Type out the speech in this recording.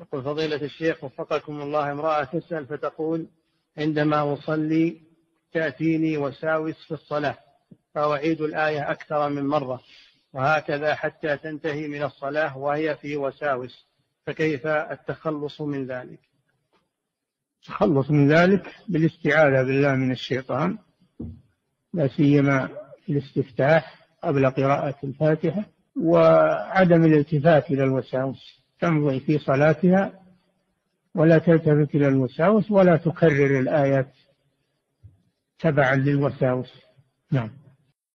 يقول فضيلة الشيخ وفقكم الله امرأة تسأل فتقول عندما أصلي تأتيني وساوس في الصلاة فأعيد الآية أكثر من مرة وهكذا حتى تنتهي من الصلاة وهي في وساوس فكيف التخلص من ذلك؟ التخلص من ذلك بالاستعاذة بالله من الشيطان لا سيما في الاستفتاح قبل قراءة الفاتحة وعدم الالتفات إلى الوساوس. تمضي في صلاتها ولا تلتفت إلى الوساوس ولا تكرر الآيات تبعا للوساوس نعم.